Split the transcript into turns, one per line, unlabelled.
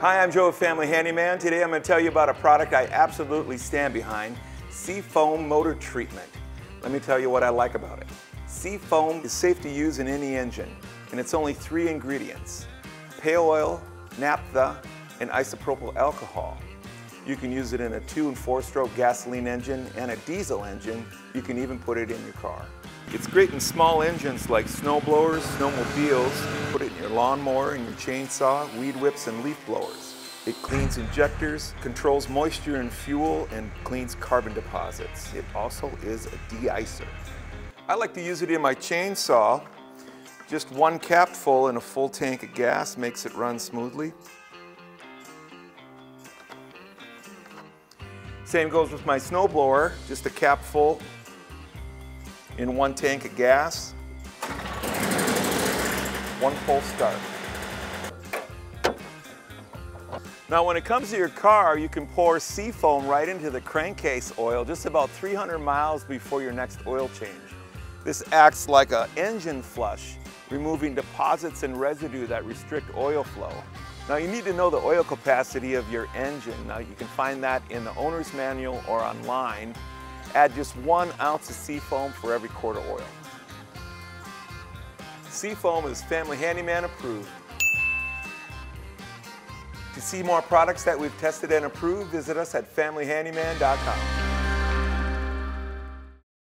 Hi, I'm Joe of Family Handyman. Today I'm going to tell you about a product I absolutely stand behind, Seafoam Motor Treatment. Let me tell you what I like about it. Seafoam is safe to use in any engine, and it's only three ingredients, pale oil, naphtha, and isopropyl alcohol. You can use it in a two and four stroke gasoline engine and a diesel engine. You can even put it in your car. It's great in small engines like snow blowers, snowmobiles, put it in your lawnmower and your chainsaw, weed whips, and leaf blowers. It cleans injectors, controls moisture in fuel, and cleans carbon deposits. It also is a de-icer. I like to use it in my chainsaw. Just one cap full and a full tank of gas makes it run smoothly. Same goes with my snowblower, just a cap full in one tank of gas, one full start. Now when it comes to your car, you can pour Seafoam right into the crankcase oil just about 300 miles before your next oil change. This acts like an engine flush, removing deposits and residue that restrict oil flow. Now you need to know the oil capacity of your engine. Now you can find that in the owner's manual or online. Add just one ounce of Seafoam for every quart of oil. Seafoam is Family Handyman approved. To see more products that we've tested and approved, visit us at familyhandyman.com.